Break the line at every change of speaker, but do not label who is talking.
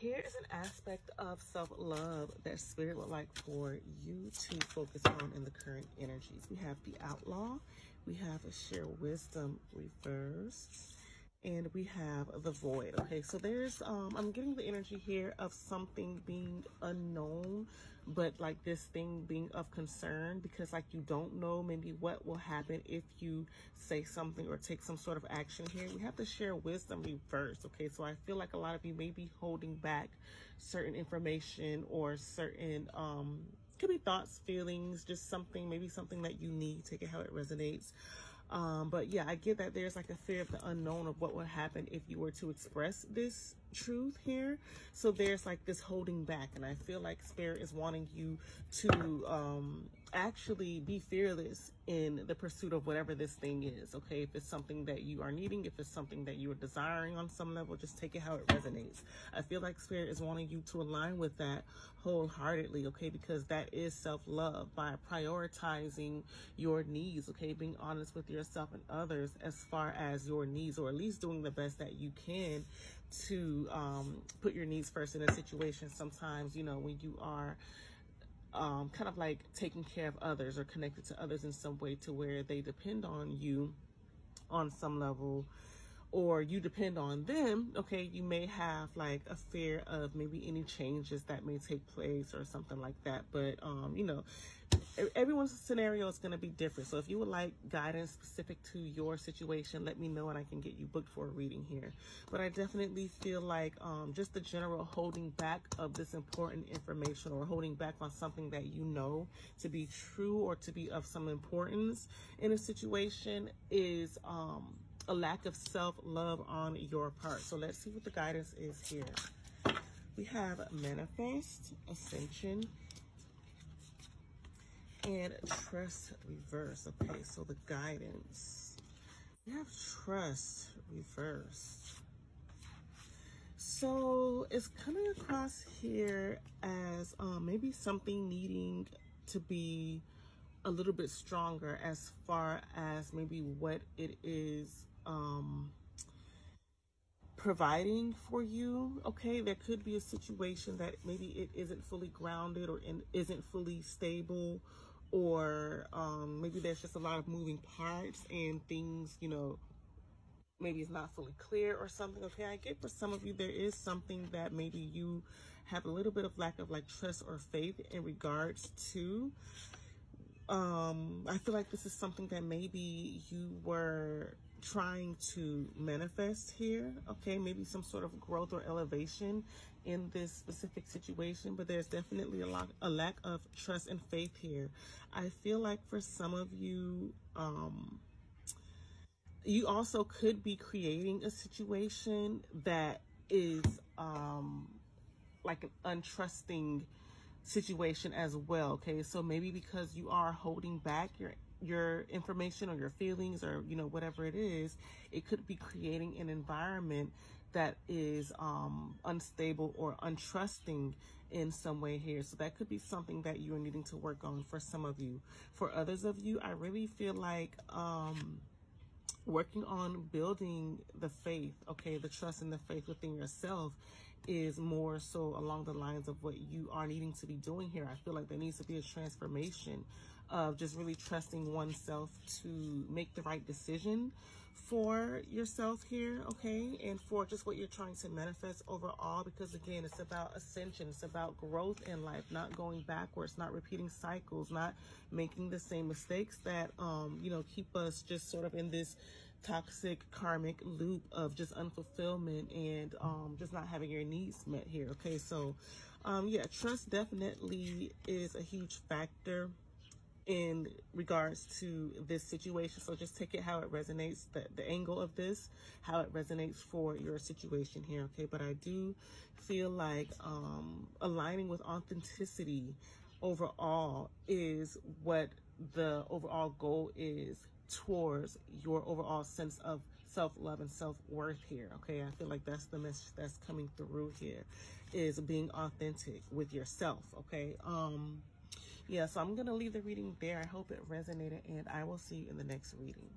Here is an aspect of self-love that spirit would like for you to focus on in the current energies. We have the outlaw, we have a share wisdom reverse, and we have the void. Okay, so there's, um, I'm getting the energy here of something being unknown, but like this thing being of concern because like you don't know maybe what will happen if you say something or take some sort of action here. We have to share wisdom reverse. Okay, so I feel like a lot of you may be holding back certain information or certain, um, could be thoughts, feelings, just something, maybe something that you need. Take it how it resonates. Um, but yeah, I get that there's like a fear of the unknown of what would happen if you were to express this truth here. So there's like this holding back. And I feel like spirit is wanting you to um, actually be fearless in the pursuit of whatever this thing is. Okay. If it's something that you are needing, if it's something that you are desiring on some level, just take it how it resonates. I feel like spirit is wanting you to align with that wholeheartedly. Okay. Because that is self-love by prioritizing your needs. Okay. Being honest with yourself and others as far as your needs, or at least doing the best that you can to um, put your needs first in a situation. Sometimes, you know, when you are um, kind of like taking care of others or connected to others in some way to where they depend on you on some level or you depend on them, okay, you may have like a fear of maybe any changes that may take place or something like that. But, um, you know, everyone's scenario is going to be different. So if you would like guidance specific to your situation, let me know and I can get you booked for a reading here. But I definitely feel like um, just the general holding back of this important information or holding back on something that you know to be true or to be of some importance in a situation is um, a lack of self-love on your part. So let's see what the guidance is here. We have manifest, ascension, and trust reverse. Okay, so the guidance. We have trust reverse. So it's coming across here as um, maybe something needing to be a little bit stronger as far as maybe what it is um, providing for you. Okay, there could be a situation that maybe it isn't fully grounded or in, isn't fully stable or um, maybe there's just a lot of moving parts and things, you know, maybe it's not fully clear or something. Okay, I get for some of you there is something that maybe you have a little bit of lack of like trust or faith in regards to. Um, I feel like this is something that maybe you were trying to manifest here. Okay, maybe some sort of growth or elevation in this specific situation, but there's definitely a, lot, a lack of trust and faith here. I feel like for some of you, um, you also could be creating a situation that is um, like an untrusting situation as well. Okay, so maybe because you are holding back your your information or your feelings or you know whatever it is, it could be creating an environment that is um, unstable or untrusting in some way here. So that could be something that you are needing to work on for some of you. For others of you, I really feel like um, working on building the faith, okay, the trust and the faith within yourself is more so along the lines of what you are needing to be doing here. I feel like there needs to be a transformation of just really trusting oneself to make the right decision for yourself here, okay? And for just what you're trying to manifest overall, because again, it's about ascension. It's about growth in life, not going backwards, not repeating cycles, not making the same mistakes that, um, you know, keep us just sort of in this toxic karmic loop of just unfulfillment and um, just not having your needs met here, okay? So, um, yeah, trust definitely is a huge factor in regards to this situation. So just take it how it resonates, the, the angle of this, how it resonates for your situation here, okay? But I do feel like um, aligning with authenticity overall is what the overall goal is towards your overall sense of self-love and self-worth here okay i feel like that's the message that's coming through here is being authentic with yourself okay um yeah, so I'm to leave the reading there. I hope it resonated, and I will see you in the next reading.